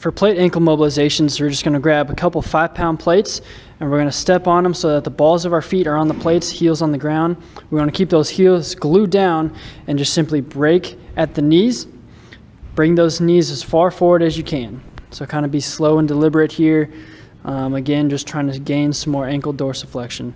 For plate ankle mobilizations, we're just going to grab a couple five pound plates and we're going to step on them so that the balls of our feet are on the plates, heels on the ground. We want to keep those heels glued down and just simply break at the knees. Bring those knees as far forward as you can. So kind of be slow and deliberate here. Um, again, just trying to gain some more ankle dorsiflexion.